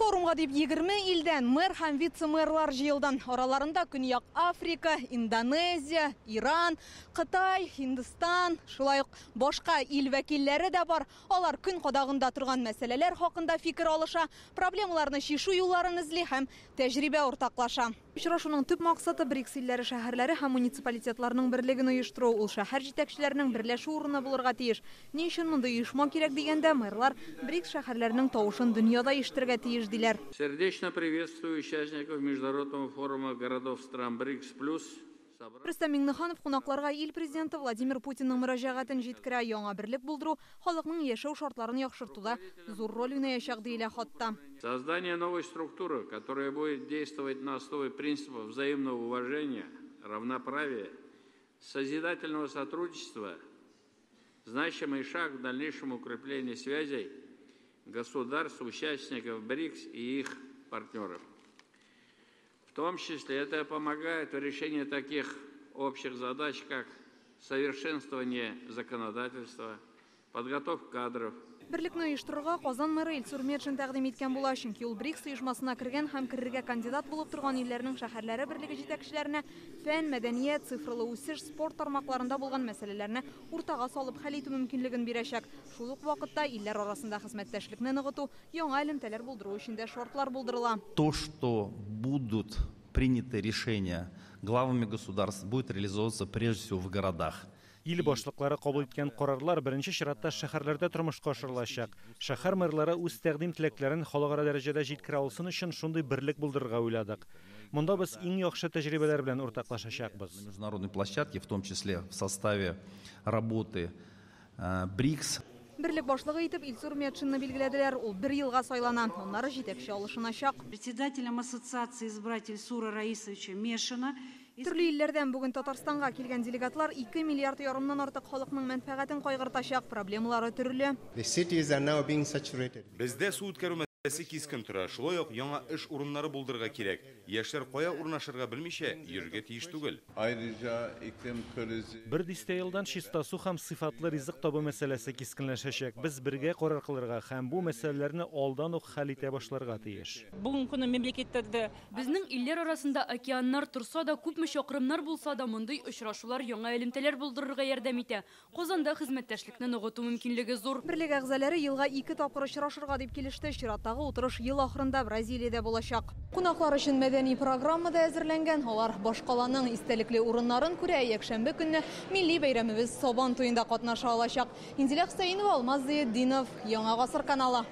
Форумға деп 20 илдән мэр һәм вице-мэрлар җыелды. Араларында Көньяк Африка, Индонезия, Иран, Қытай, Хиндстан, шулай ук башка ил вәкилләре дә бар. Алар көн кадагында торган мәсьәләләр хакында фикер алыша, проблемаларны шишу юлларын эзли һәм тәҗрибә уртаклаша. Очрашуның төп максаты БРИКС илләре шәһәрләре һәм муниципалитетларның берлеген оештыру. Ул шәһәр җитәкчеләренең берләшү урыны булырга тиеш. Ни өчен мондый оешма кирәк дигәндә, мэрлар БРИКС шәһәрләренең тавышын дөньяда ишетергә тиеш Сердечно приветствую участников Международного форума городов стран БРИКС+. Собрать Рөстәм Миңнеханов кунакларга ил президенты Владимир Путинның мөрәҗәгатен җиткерә, яңа берлек булдыру халыкның яшәү шартларын яхшыртуда зур роль уйнаячак диелә хатта. Создание новой структуры, которая будет действовать на основе принципов взаимного уважения, равноправия, созидательного сотрудничества, значимый шаг в дальнейшем укреплении связей государств, участников БРИКС и их партнеров. В том числе это помогает в решении таких общих задач, как совершенствование законодательства, подготовка кадров, Берлекне оештырырга Казан мэры Илсур Метшин тәкъдим иткән була, чөнки ул БРИКС оешмасына кергән һәм керергә кандидат булып торган илләрнең шәһәрләре берлеге җитәкчеләренә фән, мәдәният, цифрлы үсеш, спорт тармакларында булган мәсьәләләрне уртага салып хәл итү мөмкинлеген бирәчәк. Шул ук вакытта илләр арасында хезмәттәшлекне ныгыту, яңа элемтәләр булдыру өчен дә шартлар булдырыла. то, что будут приняты решения главами государств, будет реализовываться прежде всего в городах. Ил башлыклары кабул иткән карарлар беренче чиратта шәһәрләрдә тормышка ашырылачак. Шәһәр мэрлары үз тәкъдим теләкләрен халыкара дәрәҗәдә җиткерә алсын өчен шундый берлек булдырырга уйладык. Монда без иң яхшы тәҗрибәләр белән уртаклашачакбыз. На международной площадке, в том числе в составе работы э, БРИКС, Берлек башлыгы итеп Илсур Метшинны билгеләделәр. Ул бер елга сайлана. Аннары җитәкче алышыначак. Председателем ассоциации избиратель Сура Раисовича Мешина и Төрле илләрдән бүген Татарстанга килгән делегатлар 2 миллиард ярымнан артык халыкның мәнфәгатен кайгыртачак, проблемалары saturated. Бездә су үткәрү кискен тора. Шулай ук яңа эш урыннары булдырырга кирәк. Яшьләр кая урнашырга белмичә йөрергә тиеш түгел. Бер дистә елдан чиста су һәм сыйфатлы ризык табу мәсьәләсе кискенләшәчәк. Без бергә карар кылырга һәм бу мәсьәләләрне алдан ук хәл итә башларга тиеш. Бүгін күні мемлекеттерде Безнең илләр арасында океаннар торса да, күпме чакрымнар булса да, мондый очрашулар яңа элемтәләр булдырырга ярдәм итә. Казанда хезмәттәшлекне ныгыту мөмкинлеге зур. Берлек әгъзаләре елга 2 тапкыр очрашырга дип килеште. Чираттагы утырыш ел ахырында Бразилиядә булачак. Кунаклар өчен мәдәни программа да әзерләнгән. Алар башкаланың истәлекле урыннарын күрә, якшәмбе көнне милли бәйрәмебез Сабан туенда катнаша алачак. Инзилә Хусаинова, Алмаз Зыятдинов, Яңа гасыр каналы.